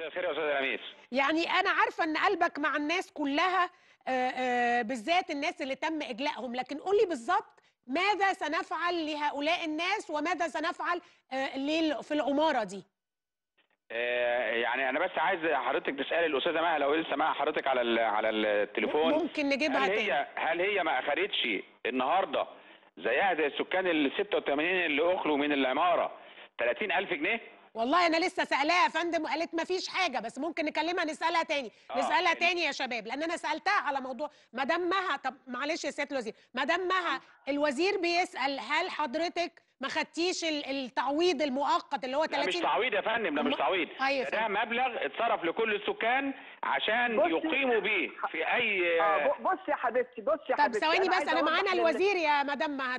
مساء الخير يا أستاذ لميس يعني أنا عارفة إن قلبك مع الناس كلها آه، آه، بالذات الناس اللي تم إجلائهم. لكن قول لي بالظبط ماذا سنفعل لهؤلاء الناس وماذا سنفعل آه، في العمارة دي؟ يعني أنا بس عايز حضرتك تسألي الأستاذة مها لو لسه مع حضرتك على ال- على التليفون. ممكن نجيبها هل هي هل هي ما أخدتش النهارده زيها زي السكان ال 86 اللي أخلوا من العمارة 30000 جنيه؟ والله أنا لسه سالها يا فندم وقالت ما فيش حاجة بس ممكن نكلمها نسألها تاني. آه، نسألها يعني- تاني يا شباب لأن أنا سألتها على موضوع مدام مها طب معلش يا سيادة الوزير مدام مها الوزير بيسأل هل حضرتك ما خدتيش ال- التعويض المؤقت اللي هو لا مش 30 تعويض يا فندم ده مش تعويض. أيوة ده. مبلغ اتصرف لكل السكان عشان بصي- يقيموا بيه في أي ب- بص يا حبيبتي بص يا طب حبيبتي ثواني بس أنا معانا الوزير يا مدام مها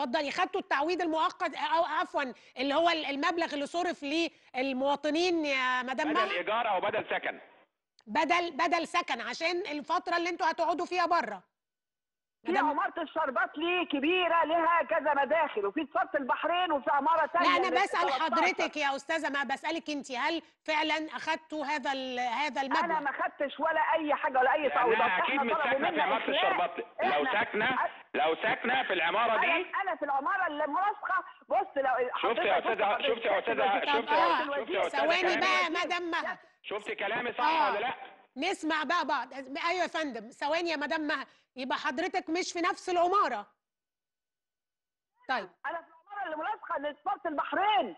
اتفضلي خدتوا التعويض المؤقت أو عفوا اللي هو المبلغ اللي صرف للمواطنين يا مدام بدل مها إيجار أو بدل سكن. بدل بدل سكن عشان الفترة اللي أنتوا هتقعدوا فيها بره. في عمارة الشربات ليه كبيرة لها كذا مداخل وفي صفة البحرين وفي عمارة لا تانية أنا بسأل 13. حضرتك يا أستاذة ما بسألك أنت هل فعلا اخدتوا هذا هذا أنا المبلغ ما خدتش ولا أي حاجة ولا أي تعويضات لانها أكيد مش طلبوا ساكنه في عمارة. الشربات لو ساكنة لو ساكنة في العمارة دي أنا أنا في العمارة اللي بص لو شفت يا حضرتك أستاذة- بص شفت يا حضرتك أستاذة- الوزير- شفت يا- أستاذة ثواني كلامي؟ بقى مدام مها شفت كلامي صح آه. ولا لأ نسمع بقى بعض. أيوه يا فندم. ثواني يا مدام مها يبقى حضرتك مش في نفس العمارة. طيب. أنا في العمارة اللي مرافقة لسفارة البحرين.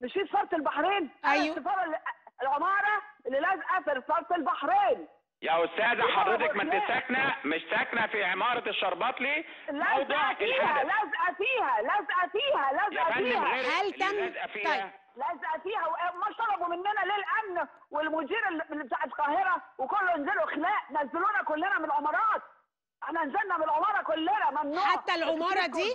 مش في سفارة البحرين. أنا أيوه. السفارة اللي- العمارة اللي لازقة في سفارة البحرين. يا أستاذة حضرتك ما أنت. ساكنة مش ساكنة في عمارة الشرباطلي موضع لازقة فيها الحدث لازقة فيها لازقة فيها يا لازقة فندم فيها هل تم- لازقة فيها طيب. لازقه فيها وما طلبوا مننا ليه الامن والمدير بتاع القاهرة وكله ينزلوا اخلاء نزلونا كلنا من العمارات إحنا نزلنا من العمارة كلنا ممنوع. حتى العمارة دي.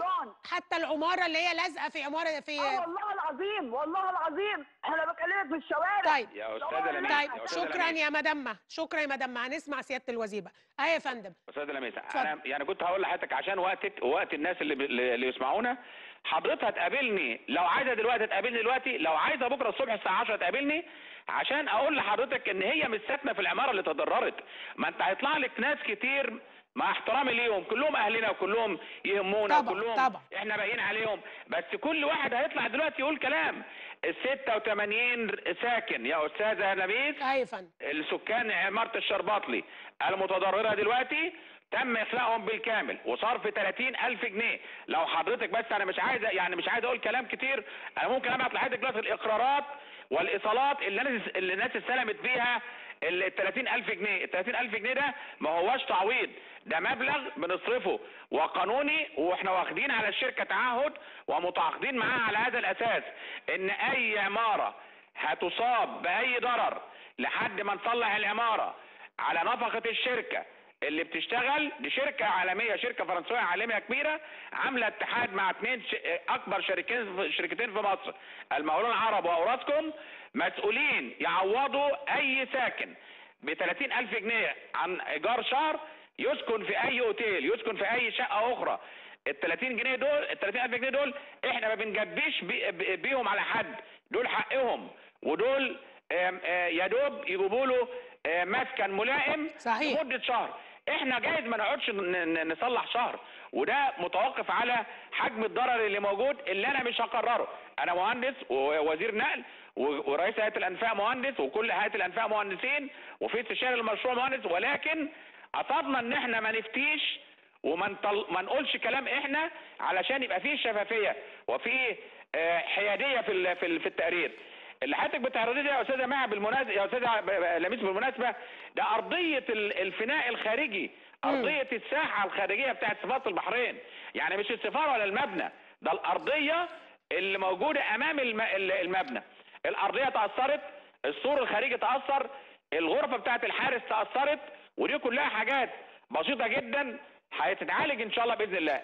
حتى العمارة اللي هي لازقة في عمارة في آه والله العظيم والله العظيم. أنا بكلمك في الشوارع. طيب. يا أستاذة لميس طيب. يا شكرا. يا مدام شكرا يا مدام هنسمع سيادة الوزير بقى أيوه يا فندم. أستاذة لميس. أنا يعني كنت هقول لحضرتك عشان وقتك ووقت الناس اللي ب- اللي يسمعونا حضرتك هتقابلني لو عايزة دلوقتي تقابلني دلوقتي لو عايزة بكرة الصبح الساعة 10 تقابلني عشان أقول لحضرتك إن هي مش ساكنة في العمارة اللي تضررت ما أنت هيطلع لك ناس كتير مع احترامي ليهم كلهم أهلنا وكلهم يهمونا طبعا، وكلهم طبعا. إحنا باقيين عليهم. بس كل واحد هيطلع دلوقتي يقول كلام. ال 86 ساكن يا أستاذة نبيل. أيوه فندم. السكان عمارة الشرباطلي المتضررة دلوقتي تم إخلاءهم بالكامل وصرف 30 ألف جنيه. لو حضرتك بس أنا مش عايز يعني مش عايز أقول كلام كتير أنا ممكن أبعت لحضرتك دلوقتي الإقرارات والإيصالات اللي الناس اللي الناس استلمت فيها ال 30 ألف جنيه ال 30 ألف جنيه ده ما هوش تعويض ده مبلغ بنصرفه وقانوني وإحنا واخدين على الشركة تعهد ومتعاقدين معاها على هذا الأساس. إن أي عمارة هتصاب بأي ضرر لحد ما نصلح العمارة على نفقة الشركة اللي بتشتغل دي شركة عالمية شركة فرنسوية عالمية كبيرة عاملة اتحاد مع اثنين ش... أكبر شركتين شركتين في مصر المقاولون العرب وأوراسكوم مسؤولين يعوضوا أي ساكن ب 30 ألف جنيه عن إيجار شهر يسكن في أي أوتيل يسكن في أي شقة أخرى ال 30 جنيه دول ال 30 ألف جنيه دول إحنا ما. بي- بيهم على حد دول حقهم ودول آه، يا دوب يجيبوا له آه، مسكن ملائم صحيح. لمدة شهر إحنا جايز ما نقعدش نصلح شهر. وده متوقف على حجم الضرر اللي موجود اللي أنا مش هقرره. أنا مهندس ووزير نقل ورئيس هيئة الأنفاق مهندس وكل هيئة الأنفاق مهندسين وفي استشاري المشروع مهندس. ولكن قصدنا إن إحنا ما نفتيش وما نطل... ما نقولش كلام إحنا علشان يبقى فيه شفافية وفيه آه، حيادية في. في التقرير. اللي حضرتك بتعرضيه يا أستاذة مها بالمناسبة يا أستاذة لميس بالمناسبة ده أرضية ال- الفناء الخارجي أرضية الساحة الخارجية بتاعت سفاره البحرين. يعني مش السفاره ولا المبنى ده الأرضية اللي موجودة أمام الم... ال- المبنى. الأرضية تأثرت السور الخارجي تأثر الغرفة بتاعت الحارس تأثرت ودي كلها حاجات بسيطة جدا هتتعالج إن شاء الله بإذن الله.